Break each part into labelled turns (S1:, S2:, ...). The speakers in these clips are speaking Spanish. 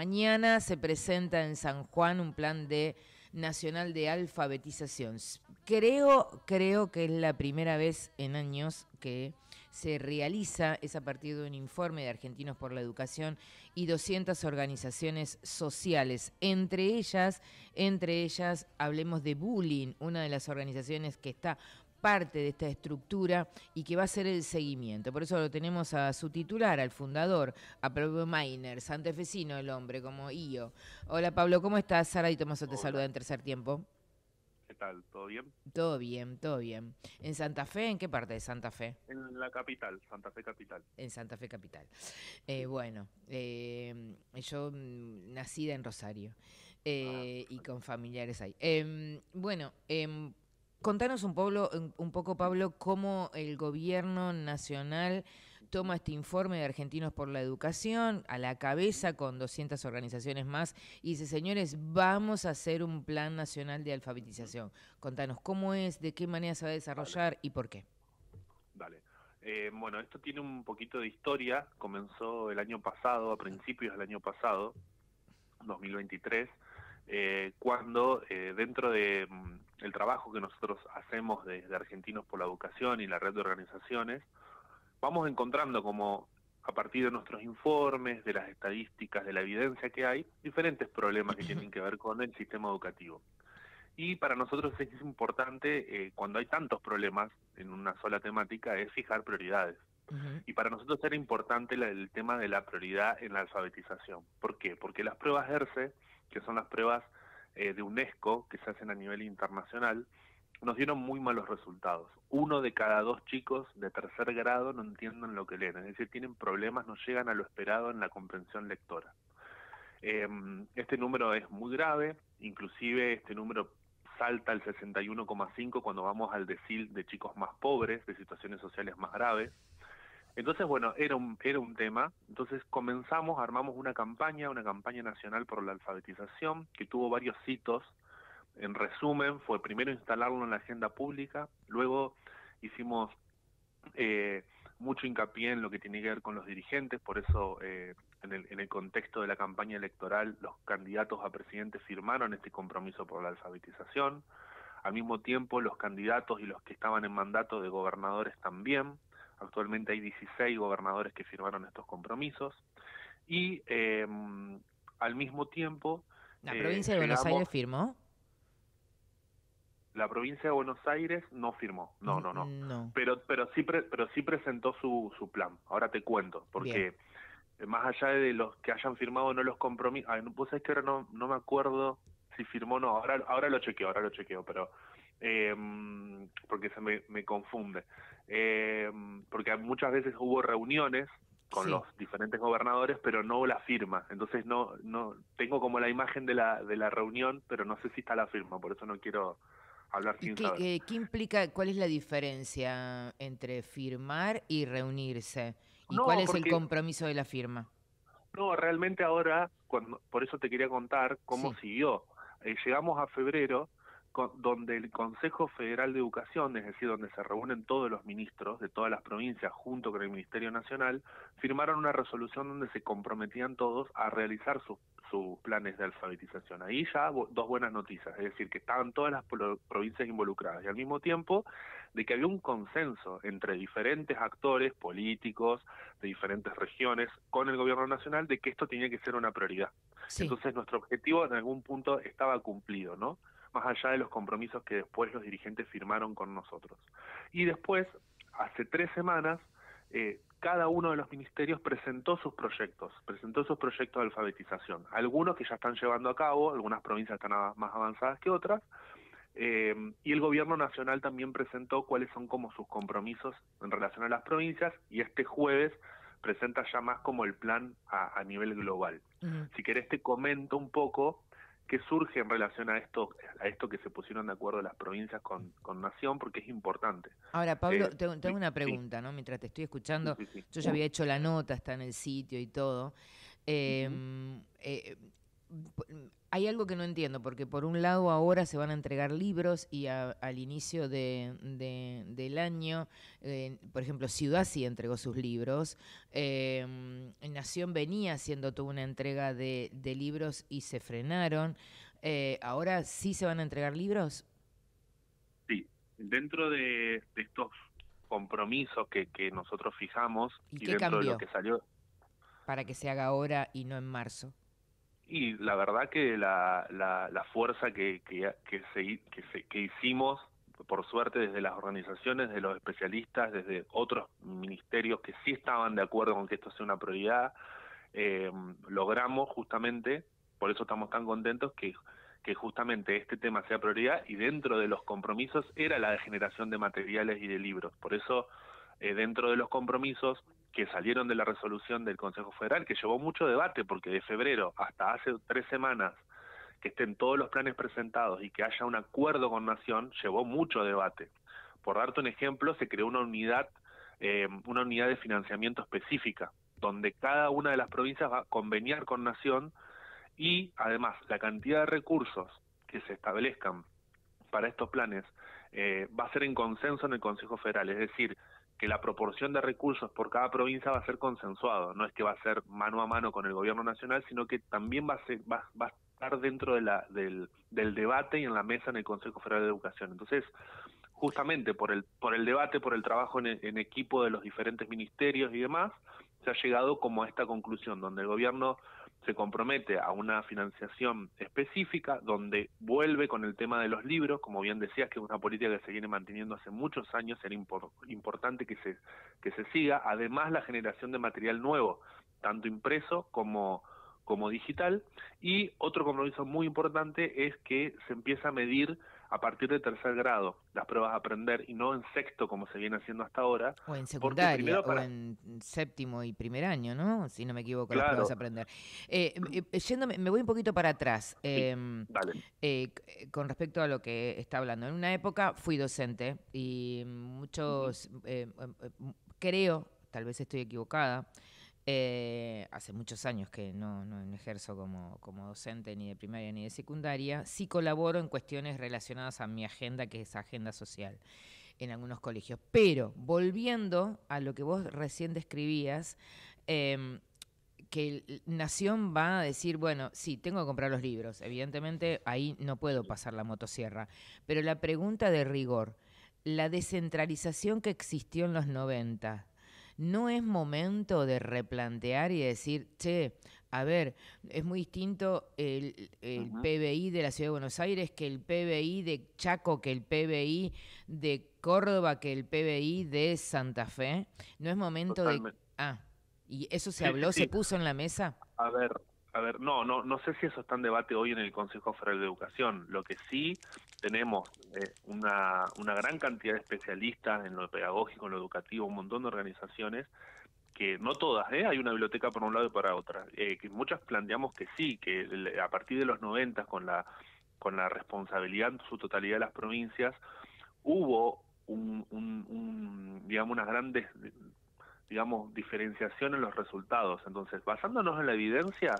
S1: Mañana se presenta en San Juan un plan de nacional de alfabetización. Creo, creo que es la primera vez en años que se realiza, es a partir de un informe de Argentinos por la Educación y 200 organizaciones sociales. Entre ellas, entre ellas, hablemos de Bullying, una de las organizaciones que está parte de esta estructura y que va a ser el seguimiento. Por eso lo tenemos a su titular, al fundador, a Pablo Mainer, santafesino el hombre, como IO. Hola Pablo, ¿cómo estás? Sara y Tomaso te saluda en tercer tiempo.
S2: ¿Qué tal? ¿Todo bien?
S1: Todo bien, todo bien. ¿En Santa Fe? ¿En qué parte de Santa Fe?
S2: En la capital, Santa Fe capital.
S1: En Santa Fe capital. Eh, bueno, eh, yo mm, nacida en Rosario eh, ah, y con familiares ahí. Em, bueno, em, Contanos un, un poco, Pablo, cómo el gobierno nacional toma este informe de Argentinos por la Educación a la cabeza con 200 organizaciones más y dice, señores, vamos a hacer un plan nacional de alfabetización. Contanos cómo es, de qué manera se va a desarrollar y por qué.
S2: Dale. Eh, bueno, esto tiene un poquito de historia. Comenzó el año pasado, a principios del año pasado, 2023 eh, cuando eh, dentro de mm, el trabajo que nosotros hacemos desde Argentinos por la Educación y la red de organizaciones, vamos encontrando como a partir de nuestros informes, de las estadísticas, de la evidencia que hay, diferentes problemas que tienen que ver con el sistema educativo. Y para nosotros es importante, eh, cuando hay tantos problemas en una sola temática, es fijar prioridades. Y para nosotros era importante el tema de la prioridad en la alfabetización. ¿Por qué? Porque las pruebas ERCE que son las pruebas eh, de UNESCO que se hacen a nivel internacional, nos dieron muy malos resultados. Uno de cada dos chicos de tercer grado no entienden lo que leen, es decir, tienen problemas, no llegan a lo esperado en la comprensión lectora. Em, este número es muy grave, inclusive este número salta al 61,5 cuando vamos al decil de chicos más pobres, de situaciones sociales más graves. Entonces, bueno, era un, era un tema. Entonces comenzamos, armamos una campaña, una campaña nacional por la alfabetización, que tuvo varios hitos. En resumen, fue primero instalarlo en la agenda pública, luego hicimos eh, mucho hincapié en lo que tiene que ver con los dirigentes, por eso eh, en, el, en el contexto de la campaña electoral los candidatos a presidente firmaron este compromiso por la alfabetización. Al mismo tiempo, los candidatos y los que estaban en mandato de gobernadores también. Actualmente hay 16 gobernadores que firmaron estos compromisos. Y em, al mismo tiempo...
S1: ¿La provincia de Buenos Aires firmó?
S2: La provincia de Buenos Aires no firmó, no, no, no. Pero, pero, sí, pero sí presentó su, su plan. Ahora te cuento, porque más allá de los que hayan firmado o no los compromisos, vos sabés que ahora no, no me acuerdo si firmó o no, ahora, ahora lo chequeo, ahora lo chequeo, pero eh, porque se me, me confunde. Eh, porque muchas veces hubo reuniones con los diferentes gobernadores, pero no la firma. Entonces no, no tengo como la imagen de la, de la reunión, pero no sé si está la firma, por eso no quiero hablar sin
S1: qué,
S2: saber.
S1: Eh, ¿Qué implica, cuál es la diferencia entre firmar y reunirse? ¿Y cuál es el compromiso de la firma?
S2: No, realmente ahora, cuando, por eso te quería contar cómo siguió. Eh, llegamos a febrero donde el Consejo Federal de Educación, es decir, donde se reúnen todos los ministros de todas las provincias junto con el Ministerio Nacional, firmaron una resolución donde se comprometían todos a realizar sus, planes de alfabetización. Ahí ya dos buenas noticias, es decir, que estaban todas las provincias involucradas y al mismo tiempo de que había un consenso entre diferentes actores políticos de diferentes regiones con el gobierno nacional de que esto tenía que ser una prioridad. Entonces nuestro objetivo en algún punto estaba cumplido, ¿no? más allá de los compromisos que después los dirigentes firmaron con nosotros. Y después, hace tres semanas, eh, cada uno de los ministerios presentó sus proyectos, presentó sus proyectos de alfabetización. Algunos que ya están llevando a cabo, algunas provincias están más avanzadas que otras, eh, y el gobierno nacional también presentó cuáles son como sus compromisos en relación a las provincias, y este jueves presenta ya más como el plan a, nivel global. Si querés te comento un poco qué surge en relación a esto, a esto que se pusieron de acuerdo las provincias con, con Nación, porque es importante.
S1: Ahora, Pablo, eh, tengo, una pregunta, ¿no? Mientras te estoy escuchando, yo ya había hecho la nota, está en el sitio y todo. Em, eh, hay algo que no entiendo, porque por un lado ahora se van a entregar libros y al inicio de, del año, eh, por ejemplo, Ciudad sí entregó sus libros, em, Nación venía haciendo toda una entrega de, libros y se frenaron. Eh, ¿Ahora sí se van a entregar libros?
S2: Sí, dentro de, estos compromisos que, nosotros fijamos
S1: y, dentro de lo que salió... Para que se haga ahora y no en marzo.
S2: Y la verdad que la, la, fuerza que, que, que, que, hicimos, por suerte, desde las organizaciones, de los especialistas, desde otros ministerios que sí estaban de acuerdo con que esto sea una prioridad, eh, logramos justamente, por eso estamos tan contentos, que, que justamente este tema sea prioridad y dentro de los compromisos era la generación de materiales y de libros. Por eso, eh, dentro de los compromisos, que salieron de la resolución del Consejo Federal, que llevó mucho debate, porque de febrero hasta hace tres semanas que estén todos los planes presentados y que haya un acuerdo con Nación, llevó mucho debate. Por darte un ejemplo, se creó una unidad, eh, una unidad de financiamiento específica, donde cada una de las provincias va a conveniar con Nación y además la cantidad de recursos que se establezcan para estos planes eh, va a ser en consenso en el Consejo Federal, es decir, que la proporción de recursos por cada provincia va a ser consensuado, no es que va a ser mano a mano con el gobierno nacional, sino que también va a, ser, va, a estar dentro de la, del, del debate y en la mesa en el Consejo Federal de Educación. Entonces, justamente por el, por el debate, por el trabajo en, en, equipo de los diferentes ministerios y demás, se ha llegado como a esta conclusión, donde el gobierno se compromete a una financiación específica donde vuelve con el tema de los libros, como bien decías, que es una política que se viene manteniendo hace muchos años, era importante que se, que se siga, además la generación de material nuevo, tanto impreso como, como digital, y otro compromiso muy importante es que se empieza a medir a partir de tercer grado las pruebas a aprender y no en sexto como se viene haciendo hasta ahora.
S1: O en secundaria, o en séptimo y primer año, ¿no? Si no me equivoco, las pruebas a aprender. Eh, eh, yéndome, me voy un poquito para atrás. Eh, con respecto a lo que está hablando. En una época fui docente y muchos, creo, tal vez estoy equivocada, eh, hace muchos años que no, ejerzo como, docente ni de primaria ni de secundaria, sí colaboro en cuestiones relacionadas a mi agenda, que es agenda social, en algunos colegios. Pero volviendo a lo que vos recién describías, em, que Nación va a decir, bueno, sí, tengo que comprar los libros, evidentemente ahí no puedo pasar la motosierra, pero la pregunta de rigor, la descentralización que existió en los 90, ¿no es momento de replantear y decir, che, a ver, es muy distinto el, PBI de la Ciudad de Buenos Aires que el PBI de Chaco, que el PBI de Córdoba, que el PBI de Santa Fe? ¿No es momento de... Ah, ¿y eso se habló, se puso en la mesa?
S2: A ver, a ver, no, no, no sé si eso está en debate hoy en el Consejo Federal de Educación. Lo que sí tenemos eh, una, una gran cantidad de especialistas en lo pedagógico, en lo educativo, un montón de organizaciones que no todas, ¿eh? hay una biblioteca por un lado y para otra, eh, que muchas planteamos que sí, que a partir de los 90 con la con la responsabilidad en su totalidad de las provincias hubo un, un digamos unas grandes digamos, diferenciación en los resultados. Entonces, basándonos en la evidencia,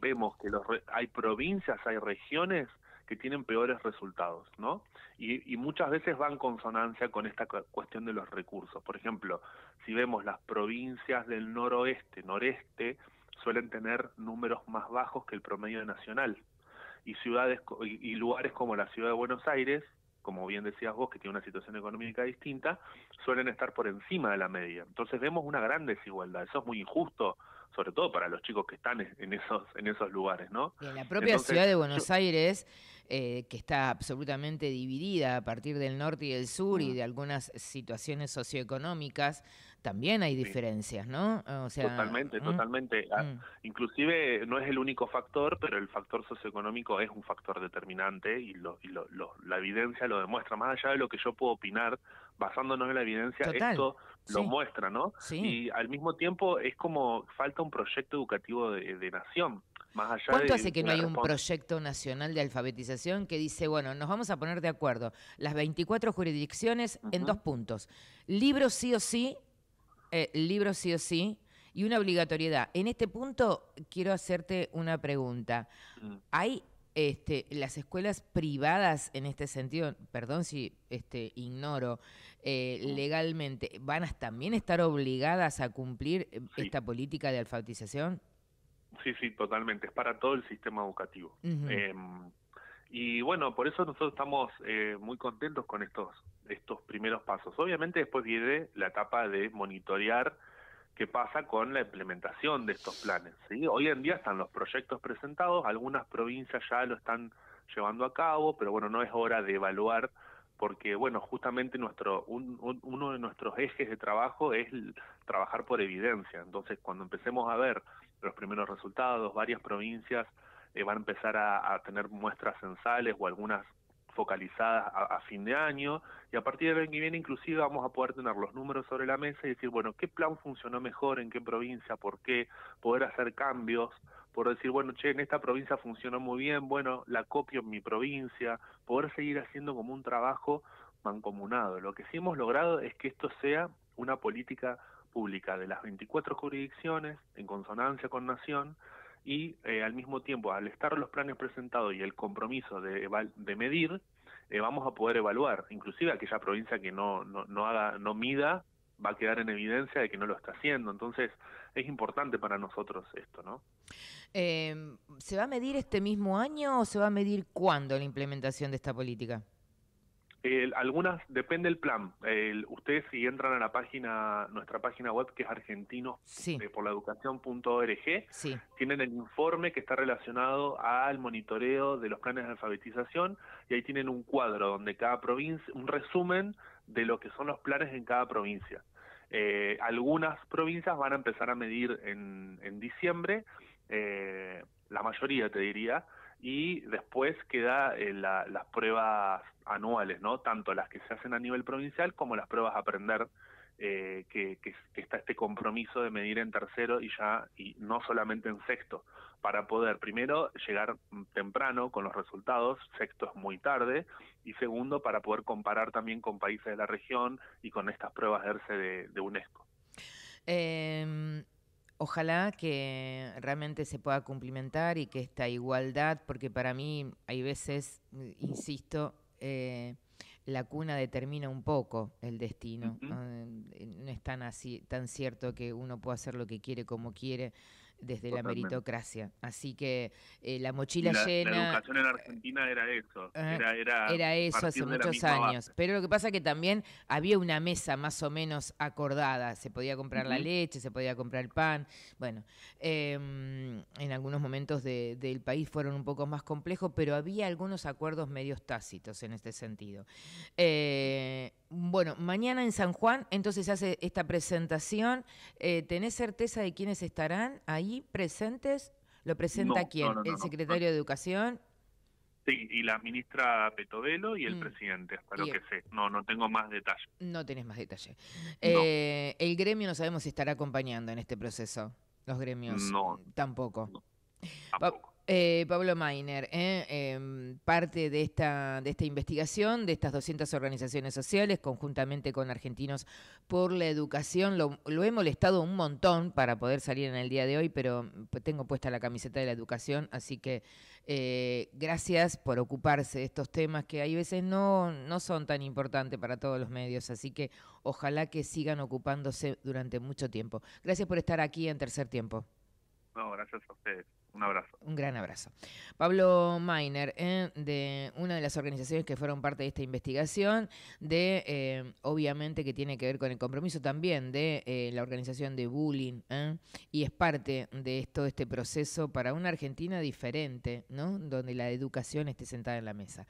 S2: vemos que los hay provincias, hay regiones que tienen peores resultados, ¿no? Y, y, muchas veces van en consonancia con esta cuestión de los recursos. Por ejemplo, si vemos las provincias del noroeste, noreste, suelen tener números más bajos que el promedio nacional. Y ciudades y lugares como la ciudad de Buenos Aires como bien decías vos, que tiene una situación económica distinta, suelen estar por encima de la media. Entonces vemos una gran desigualdad. Eso es muy injusto, sobre todo para los chicos que están en esos, en esos lugares, ¿no?
S1: Y en la propia ciudad de Buenos Aires, eh, que está absolutamente dividida a partir del norte y del sur y de algunas situaciones socioeconómicas, también hay diferencias, ¿no?
S2: O sea, totalmente, totalmente. Ah, mm. Inclusive no es el único factor, pero el factor socioeconómico es un factor determinante y, lo, y lo, la evidencia lo demuestra. Más allá de lo que yo puedo opinar, basándonos en la evidencia, esto lo muestra, ¿no? Y al mismo tiempo es como falta un proyecto educativo de, nación. Más allá
S1: ¿Cuánto hace que no hay un proyecto nacional de alfabetización que dice, bueno, nos vamos a poner de acuerdo, las 24 jurisdicciones en dos puntos, libros sí o sí eh, libro sí o sí y una obligatoriedad. En este punto quiero hacerte una pregunta. Mm. ¿Hay este, las escuelas privadas en este sentido, perdón si este, ignoro, eh, legalmente, ¿van a también estar obligadas a cumplir eh, esta política de alfabetización?
S2: Sí, sí, totalmente. Es para todo el sistema educativo. Em, y bueno, por eso nosotros estamos eh, muy contentos con estos, estos primeros pasos. Obviamente después viene la etapa de monitorear qué pasa con la implementación de estos planes. Hoy en día están los proyectos presentados, algunas provincias ya lo están llevando a cabo, pero bueno, no es hora de evaluar porque bueno, justamente nuestro uno de nuestros ejes de trabajo es trabajar por evidencia. Entonces, cuando empecemos a ver los primeros resultados, varias provincias eh, van a empezar a, tener muestras censales o algunas focalizadas a, fin de año y a partir del año que viene inclusive vamos a poder tener los números sobre la mesa y decir, bueno, ¿qué plan funcionó mejor en qué provincia? ¿Por qué? Poder hacer cambios, por decir, bueno, che, en esta provincia funcionó muy bien, bueno, la copio en mi provincia, poder seguir haciendo como un trabajo mancomunado. Lo que sí hemos logrado es que esto sea una política pública de las 24 jurisdicciones en consonancia con Nación y eh, al mismo tiempo, al estar los planes presentados y el compromiso de, de medir, eh, vamos a poder evaluar. Inclusive aquella provincia que no, no, no, haga, no mida va a quedar en evidencia de que no lo está haciendo. Entonces, es importante para nosotros esto, ¿no?
S1: Em, ¿Se va a medir este mismo año o se va a medir cuándo la implementación de esta política?
S2: Algunas, depende del plan. ustedes si entran a la página, nuestra página web que es argentino eh, por la educación.org, tienen el informe que está relacionado al monitoreo de los planes de alfabetización y ahí tienen un cuadro donde cada provincia, un resumen de lo que son los planes en cada provincia. Eh, algunas provincias van a empezar a medir en, en diciembre, eh, la mayoría te diría, y después queda eh, las pruebas anuales, ¿no? Tanto las que se hacen a nivel provincial como las pruebas aprender, eh, que, está este compromiso de medir en tercero y ya, y no solamente en sexto, para poder primero llegar temprano con los resultados, sexto es muy tarde, y segundo para poder comparar también con países de la región y con estas pruebas de, de UNESCO.
S1: Eh, Ojalá que realmente se pueda cumplimentar y que esta igualdad, porque para mí hay veces, insisto, eh, la cuna determina un poco el destino. ¿no? es tan así, tan cierto que uno puede hacer lo que quiere como quiere desde la meritocracia. Así que eh, la mochila llena...
S2: La educación en Argentina era eso.
S1: Ah, era, eso hace muchos años. Pero lo que pasa es que también había una mesa más o menos acordada. Se podía comprar la leche, se podía comprar el pan. Bueno, em, en algunos momentos del país fueron un poco más complejos, pero había algunos acuerdos medios tácitos en este sentido. Eh, bueno, mañana en San Juan, entonces se hace esta presentación. Eh, ¿Tenés certeza de quiénes estarán ahí presentes? ¿Lo presenta quién? ¿El secretario de Educación?
S2: Sí, y la ministra Petovelo y el mm. presidente, hasta lo que sé. No, no tengo más detalle.
S1: No tenés más detalle. Eh, el gremio no sabemos si estará acompañando en este proceso. Los gremios no, tampoco. tampoco. Eh, Pablo Mainer, eh, em, parte de esta, de esta investigación, de estas 200 organizaciones sociales, conjuntamente con Argentinos por la Educación, lo, he molestado un montón para poder salir en el día de hoy, pero pues, tengo puesta la camiseta de la educación, así que eh, gracias por ocuparse de estos temas que hay veces no, no son tan importantes para todos los medios, así que ojalá que sigan ocupándose durante mucho tiempo. Gracias por estar aquí en Tercer Tiempo.
S2: No, gracias a ustedes. Un abrazo.
S1: Un gran abrazo. Pablo Mainer, eh, de una de las organizaciones que fueron parte de esta investigación, de eh, obviamente que tiene que ver con el compromiso también de eh, la organización de bullying, y es parte de todo este proceso para una Argentina diferente, ¿no? Donde la educación esté sentada en la mesa.